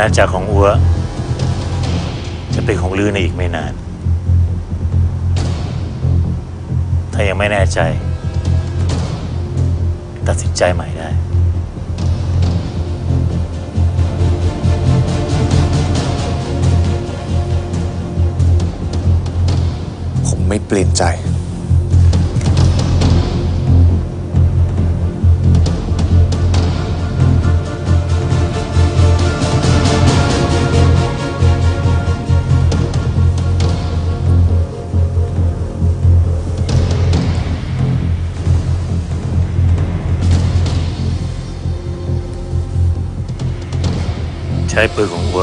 ณาจักรของอัว จะเป็นของลือในอีกไม่นาน ถ้ายังไม่แน่ใจ ตัดสินใจใหม่ได้ผมไม่เปลี่ยนใจ ใช้ปืนของอัว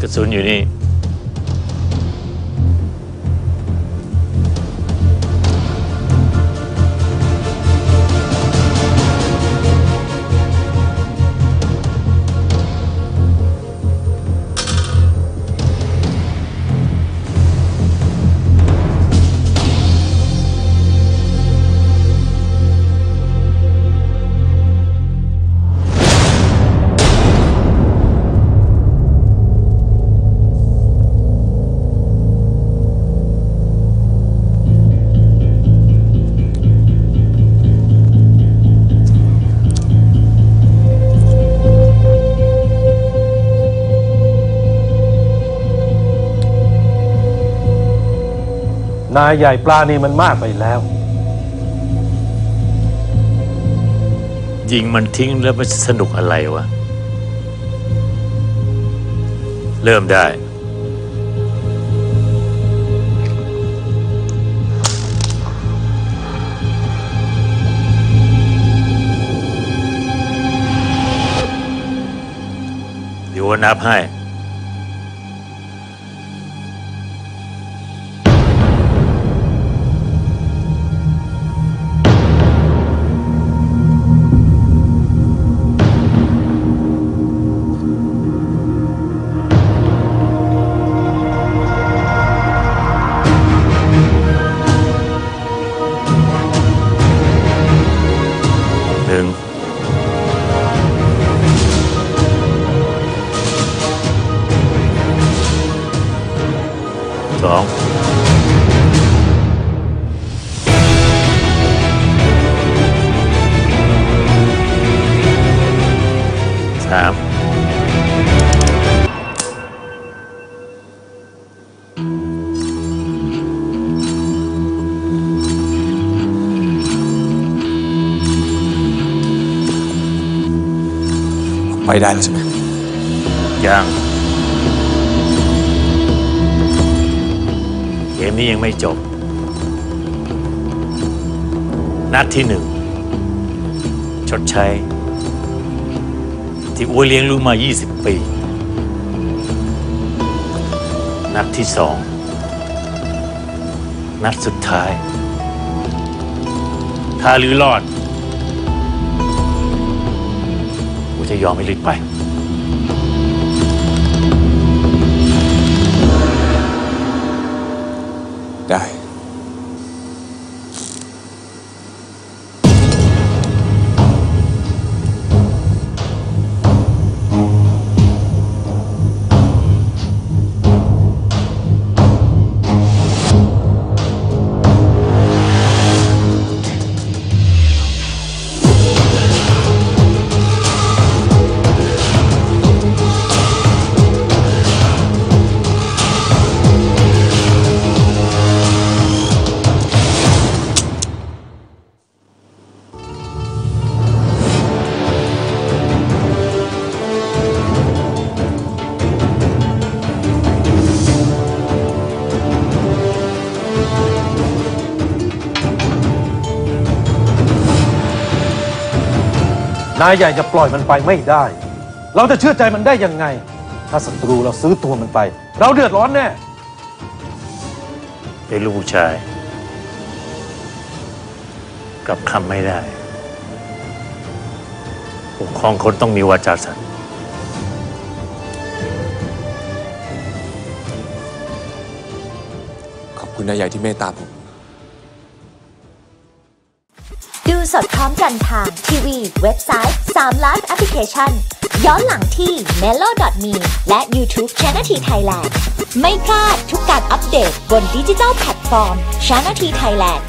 กระสุนอยู่นี่ นายใหญ่ปลานี่มันมากไปแล้ว ยิงมันทิ้งแล้วมันสนุกอะไรวะ เริ่มได้เดี๋ยวนับให้ all. Tap. My dad's. Yeah. มนี้ยังไม่จบ นัดที่หนึ่งชดใช้ ที่อัวเลี้ยงลูกมา 20 ปี นัดที่สองนัดสุดท้าย ถ้าลือรอดกูจะยอมให้ลือไป ได้ นายใหญ่จะปล่อยมันไปไม่ได้ เราจะเชื่อใจมันได้ยังไง ถ้าศัตรูเราซื้อตัวมันไป เราเดือดร้อนแน่เป็นลูกผู้ชายกลับคำไม่ได้ปกครองคนต้องมีวาจาสัตย์ขอบคุณนายใหญ่ที่เมตตาผม สดพร้อมกันทางทีวี เว็บไซต์3ล้านแอปพลิเคชัน ย้อนหลังที่ Mello.me และ YouTube Channel 3 Thailand ไม่พลาดทุกการอัปเดตบนดิจิทัลแพลตฟอร์ม Channel 3 Thailand